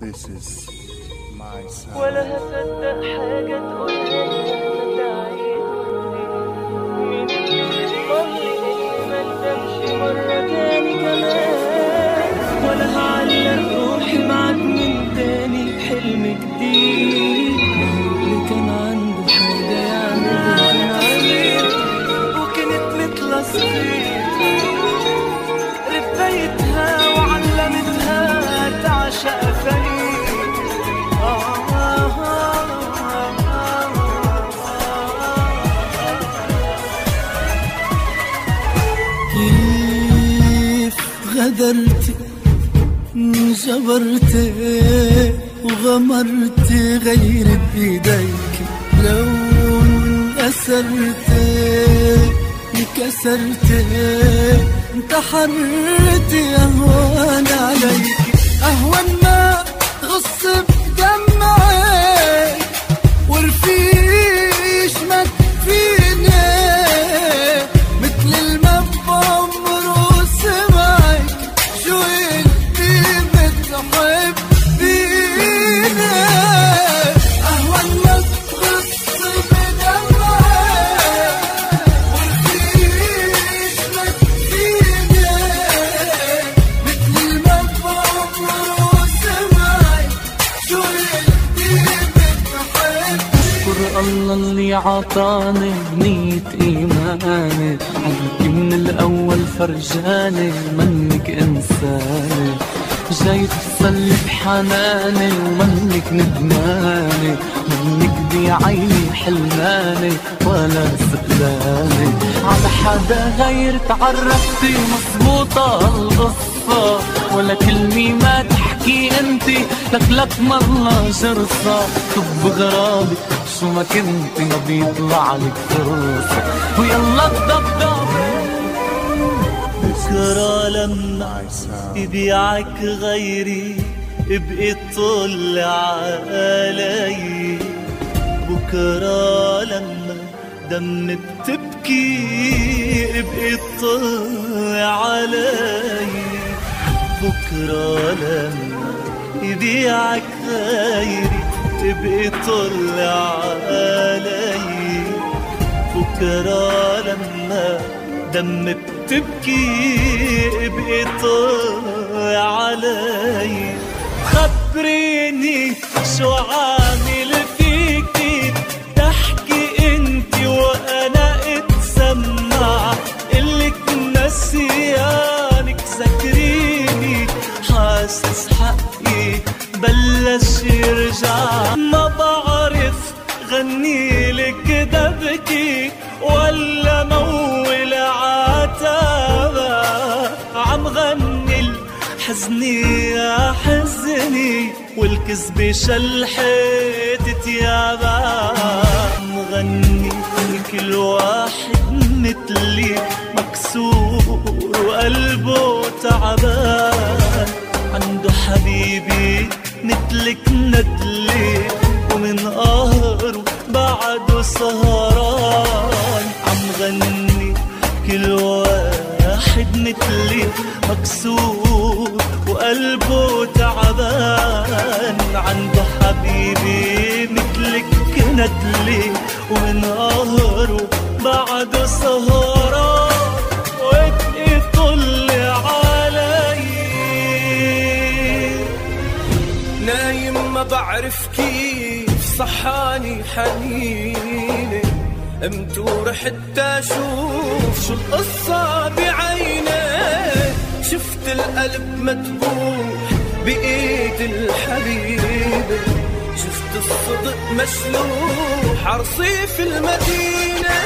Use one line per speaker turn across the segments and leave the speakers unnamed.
This is my sound.
ولا هصدق حاجة تقولها ما ندمش مرة تاني كمان ولا هعلق روحي معاك من تاني حلم جديد
جبرت وغمرت غير بيديك لو انكسرت انكسرت انتحرت اهون عليك
تعرفتي مظبوطة القصة ولا كلمة ما تحكي انتي لك لك مرة جرصة طب غرابي شو ما كنتي ما بيطلع لك فرصة. ويلا الضبضب
بكرة لما. يبيعك غيري ابقي طل علي. بكرة لما دم بتبكي ابقي طل علي. بكرة لما يبيعك غيري ابقي طل علي. بكرة لما دم بتبكي ابقي طلع علي. خبريني شو عامل حاسس حقي بلش يرجع ما بعرف غني لك دبكي ولا مول عتابة. عم غني الحزني يا حزني والكذبة شلحت تيابا. عم غني كل واحد مثلي مكسور وقلبه تعبان. عنده حبيبي مثلك ندلي. ومن قهره بعده سهران عم غني. كل واحد مثلي مكسور وقلبه تعبان. عنده حبيبي مثلك ندلي. ومن قهره بعده سهران
بعرف كيف صحاني حنيني. أمتور حتى أشوف شو القصة بعيني. شفت القلب مذبوح بإيد الحبيبة شفت الصدق مشلوح عرصيف المدينة.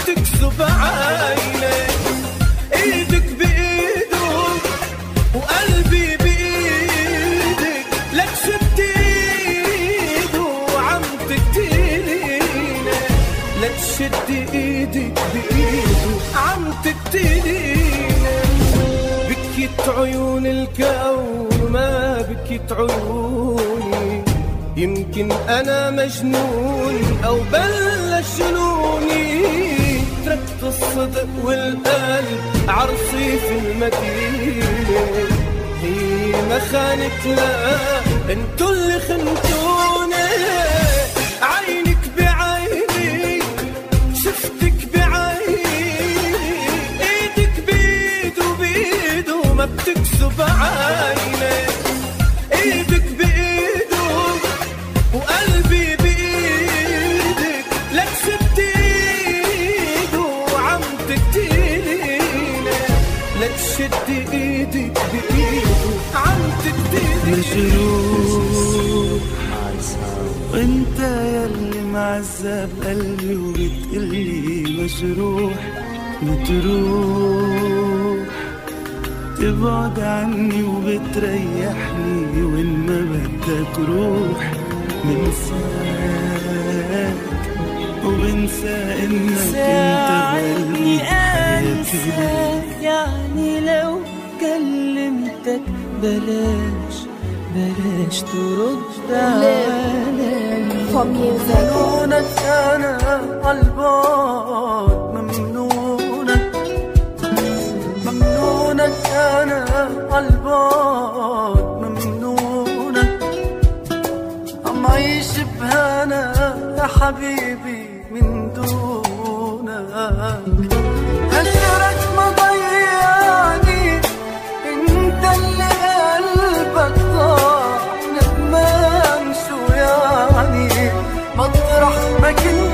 بتكسب عيني إيدك بايده وقلبي بإيدك. لك شد ايده وعم تقتليني. لك شد إيدك بايده عم تقتليني. بكيت عيون الكون ما بكيت عيوني. يمكن أنا مجنون أو بلش جنوني الصدق والقلب عرصيف المدينة. هي ما خانت لا انتو اللي خنتوني عينك بعيني شفتك بعيني. إيدك بيد وبيد وما بتكسب عيني.
مجروح وانت يلي معذب قلبي وبتقلي مجروح بتروح. تبعد عني وبتريحني وين ما بدك روح. منساك وبنسى إنك أنت بقلبي حياتي.
يعني لو كلمتك بلاش. بلاش ترد علي.
ممنونك أنا عالبعد ممنونك ممنونك أنا عالبعد ممنونك عم عيش بهنا يا حبيبي من دونك. هجرك
making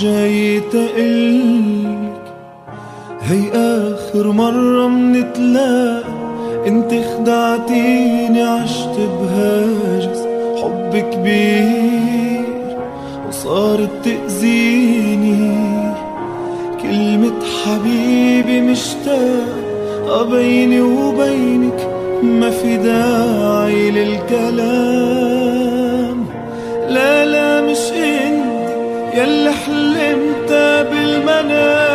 وجاي تقلك هي آخر مرة منتلاقى أنت خدعتيني عشت بهاجس حب كبير وصارت تأذيني. كلمة حبيبي مشتاق بيني وبينك ما في داعي للكلام. لا لا مش يلي حلمت بالمنام.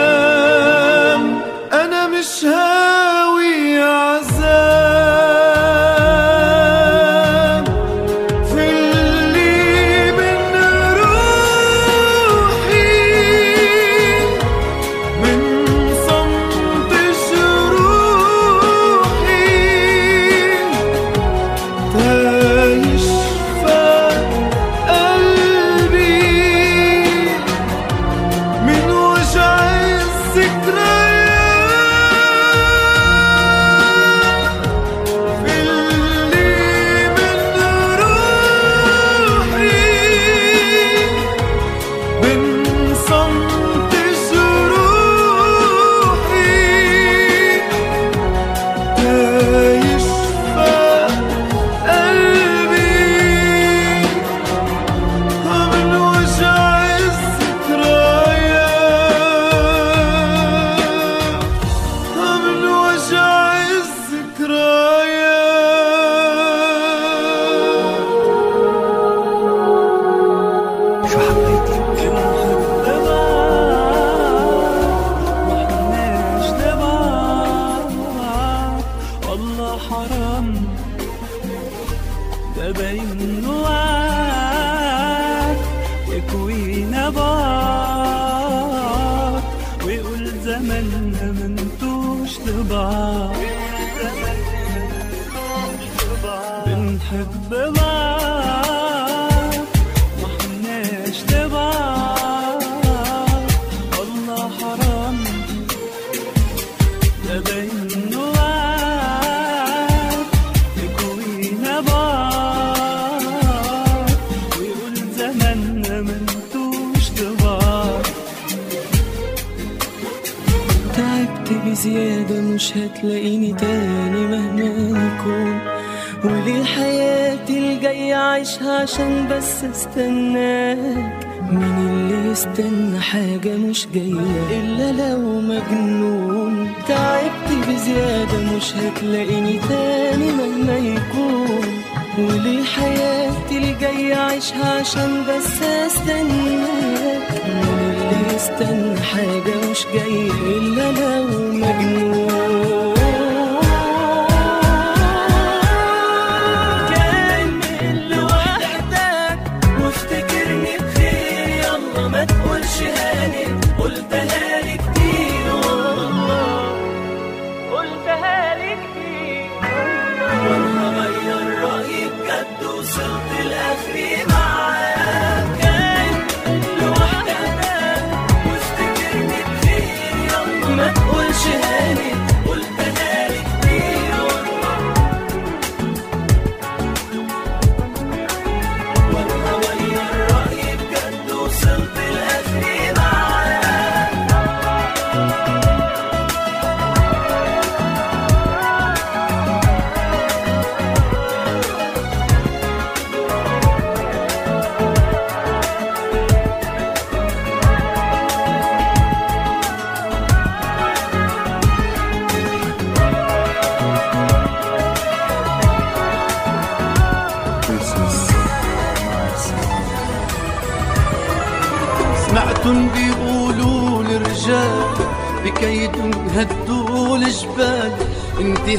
اللي
يستنى حاجة مش جاية. إلا لو مجنون تعبت بزيادة مش هتلاقيني تاني مهما يكون. وليه حياتي الجاية عايشها عشان بس استناك مين اللي يستنى حاجة مش جاية. إلا لو مجنون.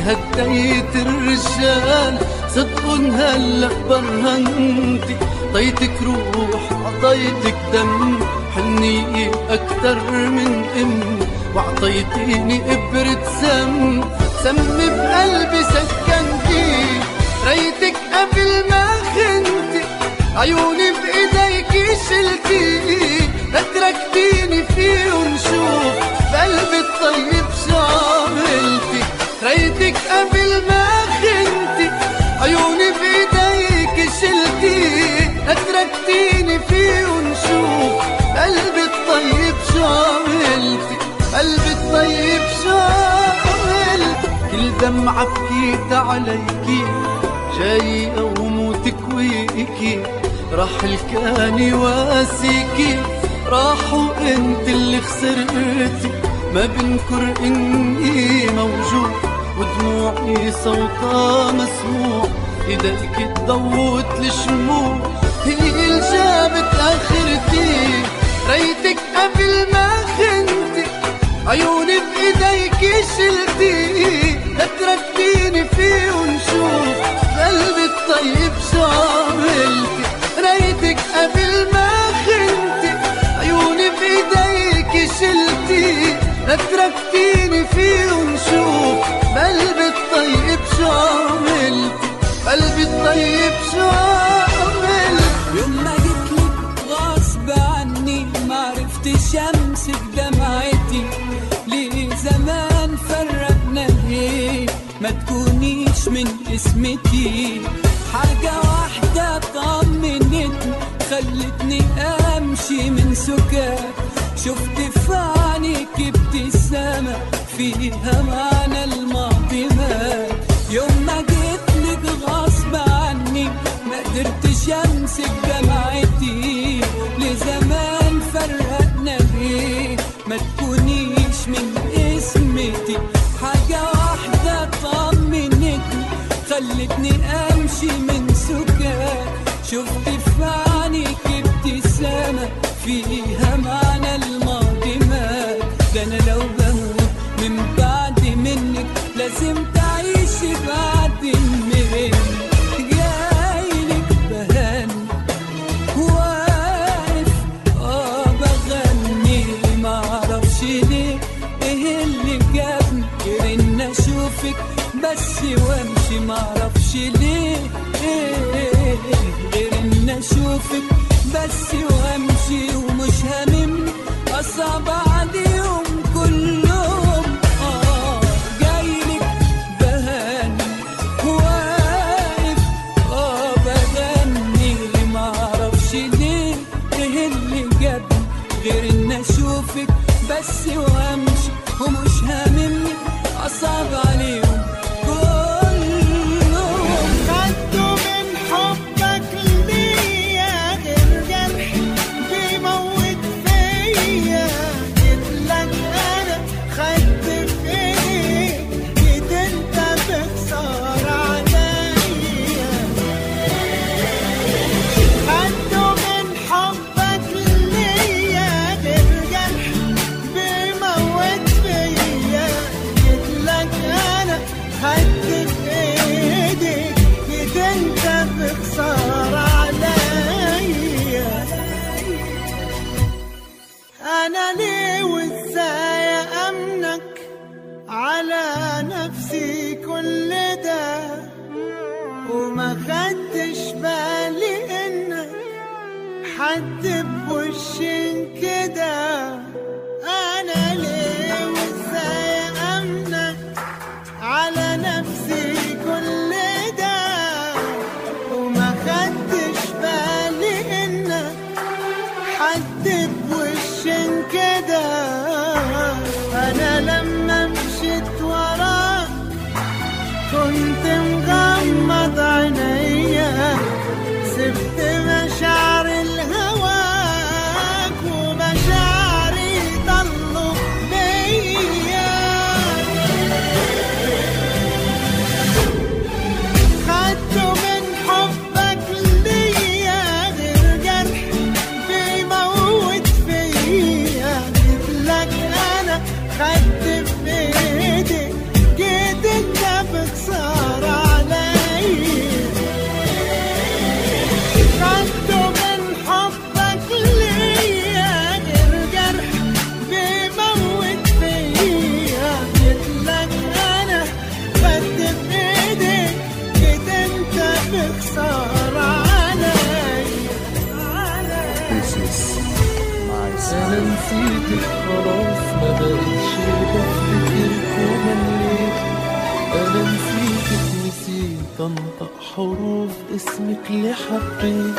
هديت الرجال صدق هلا برهنتي. طيتك روح عطيتك دم. حنية أكتر من أم وعطيتيني إبرة سم. سم بقلبي سكنتي ريتك قبل ما خنتي. عيوني بإيديك شلتي. دمعة بكيت عليكي جاي أموت كويكي راح الكاني واسيكي راح وانت اللي خسرتي ما بنكر إني موجود ودموعي صوتها مسموع. ايديك تضوت الشموع هي اللي جابت اخرتي ريتك قبل ما خنتي عيوني بايديك شلتي تركتيني فيهم شوف قلبي الطيب شو عملتي ريتك قبل ما خنتي عيوني بايديك شلتي. تركتيني فيهم
اسمتي حاجة واحدة طمنتني خلتني أمشي من سكات شفت في عينيك ابتسامة فيها معنى امشي من سكات شفت في عينيك ابتسامة فيها
samba انت بخسارة عليا
أنا نسيتك خلاص ما بقتش بفتكرك ومليت أنا نسيتك نسيت انطق حروف اسمك اللي حبيت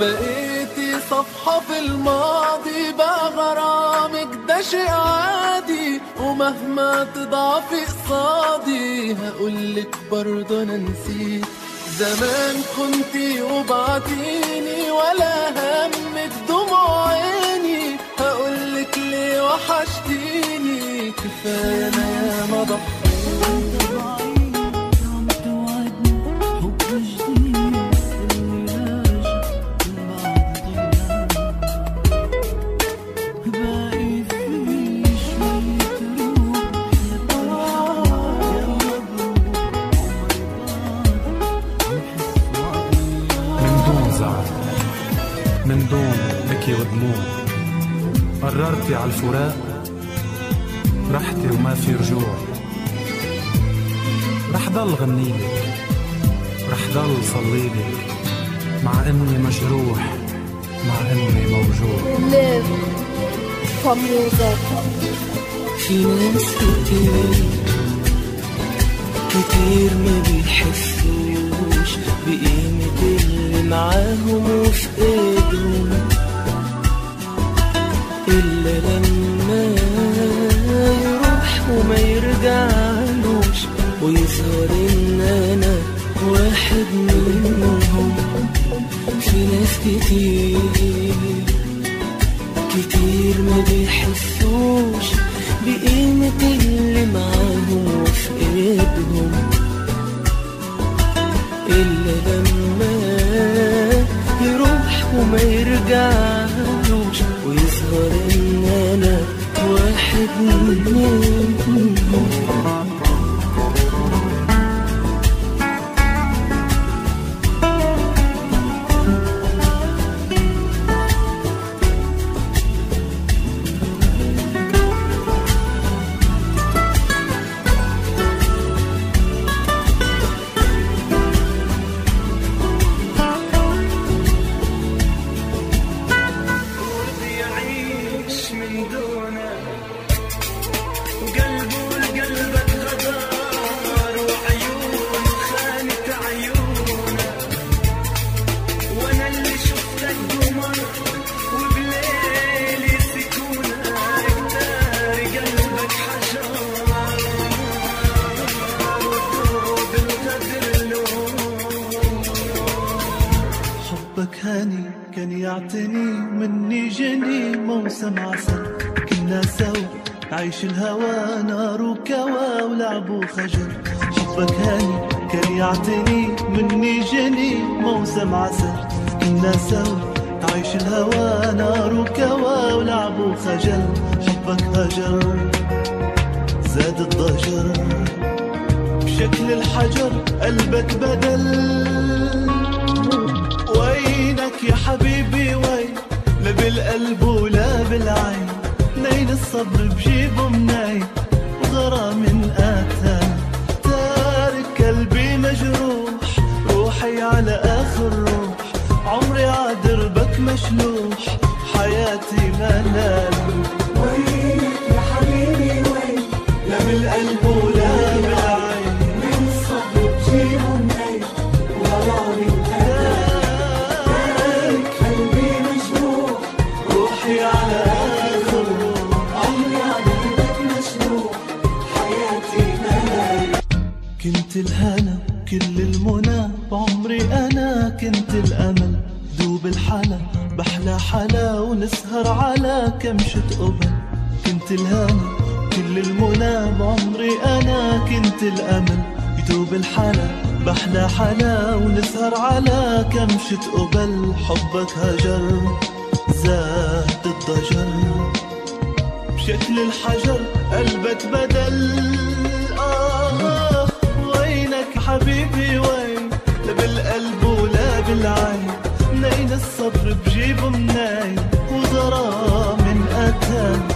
بقيتي صفحة في الماضي بقى غرامك ده شيء عادي. ومهما تضعفي قصادي هقولك برضه أنا نسيت. زمان كنتي وبعتيني ولا همك دموع عيني هقولك ليه وحشتيني. كفاية أنا ياما ضحيت
بكي ودموع قررتي على الفراق رحتي وما في رجوع. رح ضل غنيلك رح ضل صليلك مع إني مجروح مع إني موجوع.
Live for music.
في ناس كتير كتير ما بيحسوش بقيمة اللي معاهم وفي ايدهم إلا لما يروح وما يرجعلوش ويظهر إن أنا واحد منهم. في ناس كتير كتير ما بيحسوش بقيمة اللي معاهم وفي إيدهم. إلا لما يروح وما يرجعلوش ويظهر إن أنا واحد منهم.
كان يعتني مني جني موسم عسل كنا سوا نعيش الهوى نار وكوا ولعب وخجل. حبك هاني كان يعتني مني جني موسم عسل كنا سوا نعيش الهوى نار وكوا ولعب وخجل. حبك هجر زاد الضجر. بشكل الحجر قلبك بدل. وينك يا حبيبي؟ بالقلب ولا بالعين نين الصبر بجيبه منين وغرام قاتل تارك قلبي مجروح روحي على آخر روح عمري عدربك مشلوح حياتي ملل وينك يا حبيبي وين لا بالقلب ولا بالعين كمشة قبل حبك هجر زاد الضجر. بشكل الحجر قلبك بدل. آه وينك حبيبي وين؟ لا بالقلب ولا بالعين. منين الصبر بجيبه منين؟ وغرام من قتل.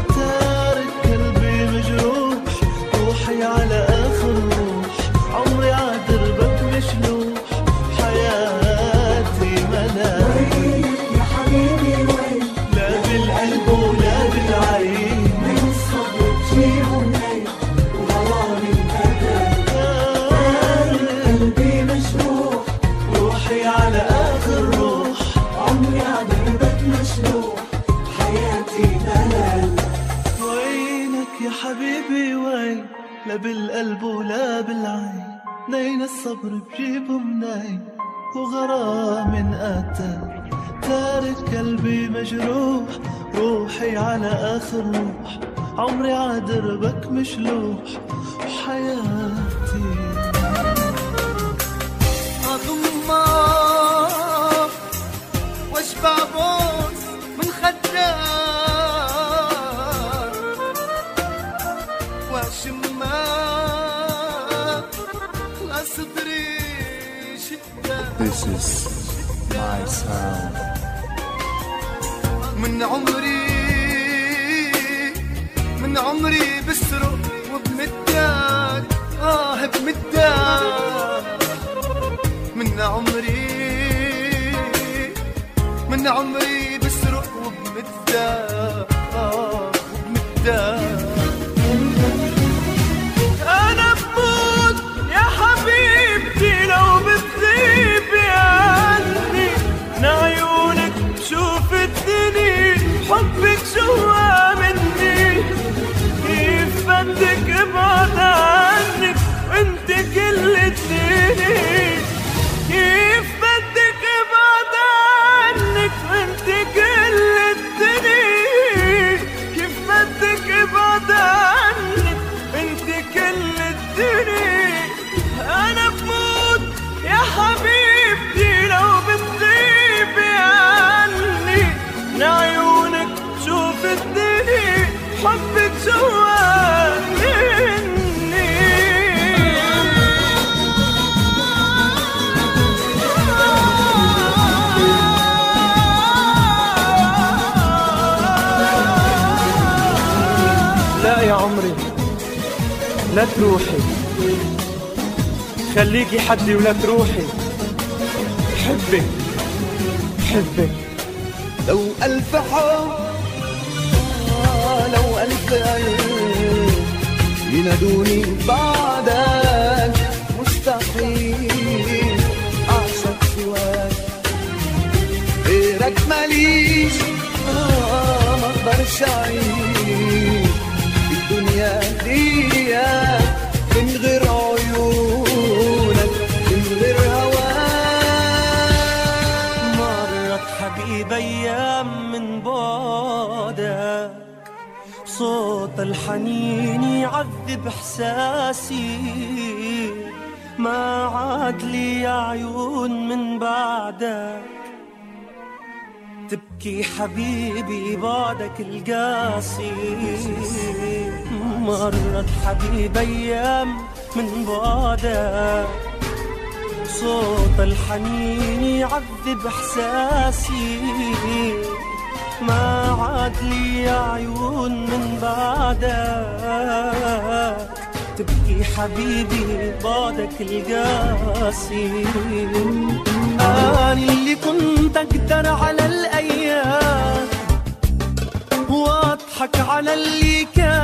نين الصبر بجيبه منين وغرام قتل تارك قلبي مجروح روحي على آخر روح. عمري عدربك مشلوح. حياتي.
أضمك وأشبع بوس من خدار
This is my sound.
من عمري من عمري بسرق وبمدك آه بمدك من عمري من عمري بسرق وبمدك آه وبمدك الدنيا
لا تروحي. خليكي حدي ولا تروحي. بحبك بحبك
لو ألف حب لو ألف قلب ينادوني بعدك مستحيل. أعشق سواك. غيرك ماليش آه، ما أقدرش أعيش. الدنيا دي
صوت الحنين يعذب إحساسي. ما عاد لي عيون من بعدك تبكي حبيبي بعدك القاسي. مرت حبيب أيام من بعدك صوت الحنين يعذب إحساسي. ما عاد لي عيون من بعدك. تبكي حبيبي بعدك القاسي. أنا اللي كنت أقدر على الأيام. وأضحك على اللي كان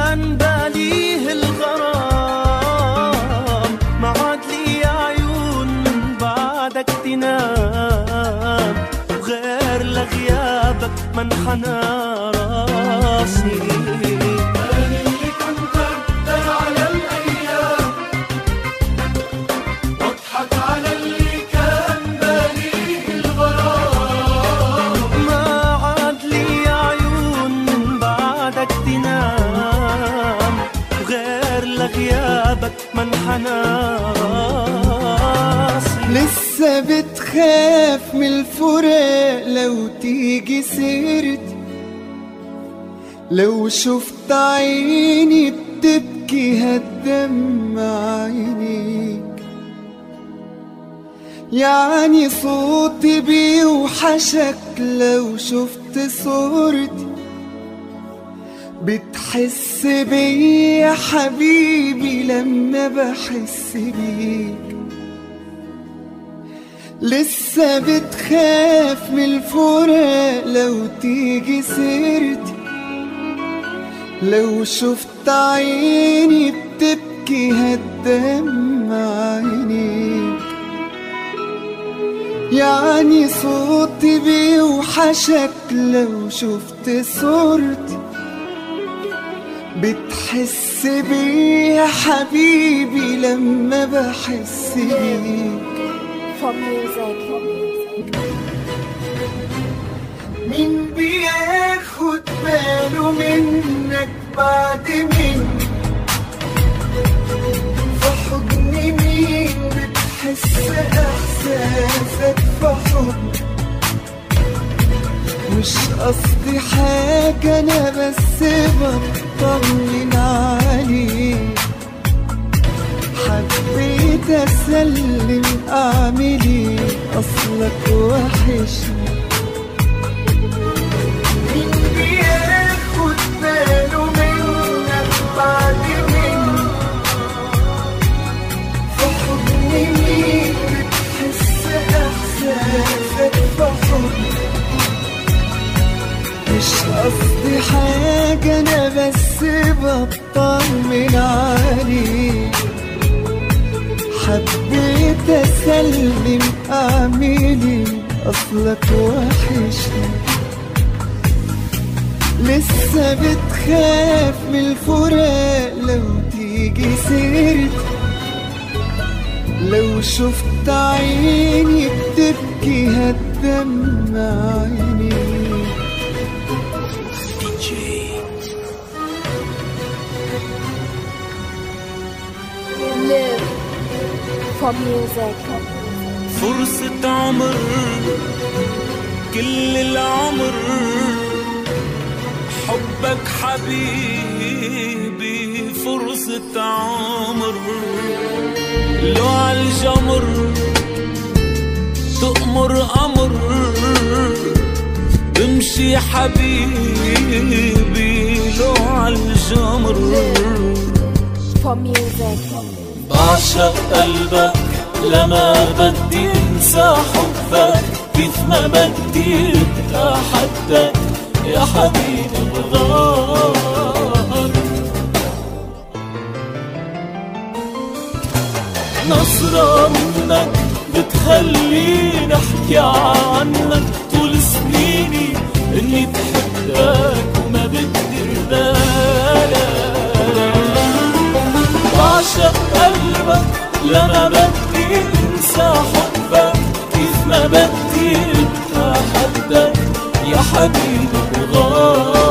راسي
أنا اللي كنت أقدر على الأيام واضحك على اللي كان باليه الغرام
ما عاد لي عيون من بعدك تنام وغير لغيابك منحنى راسي.
لسه بتخاف لو شفت عيني بتبكي هتدمع عينيك. يعني صوتي بيوحشك لو شفت صورتي. بتحس بيا يا حبيبي لما بحس بيك. لسه بتخاف من الفراق لو تيجي سيرتي. لو شفت عيني بتبكي هتدمع عينيك يعني صوتي بيوحشك لو شفت صورتي. بتحس بيا يا حبيبي لما بحس بيك.
For music.
بياخد باله منك بعد مين؟ في حضن مين بتحس إحساسك في حضن مش قصدي حاجة أنا بس بطمن عليك. حبيت أسلم أعملي أصلك وحشني. قصدي حاجة أنا بس بطمن عليك حبيت أسلم أعملي أصلك وحشني. لسه بتخاف من الفراق لو تيجي سيرتي. لو شفت عيني بتبكي هتدمع عيني
for music.
فرصة عمر كل العمر حبك حبيبي فرصة عمر لو عالجمر تأمر أمر امشي حبيبي لو عالجمر
For music.
بعشق قلبك لما بدي انسى حبك كيف ما بدي اتحدك يا حبيبي بغار نظرة منك بتخليني احكي عنك طول سنيني إني بحبك. لما بدي انسى حبك كيف ما بدي اتحدك يا حبيبي بغار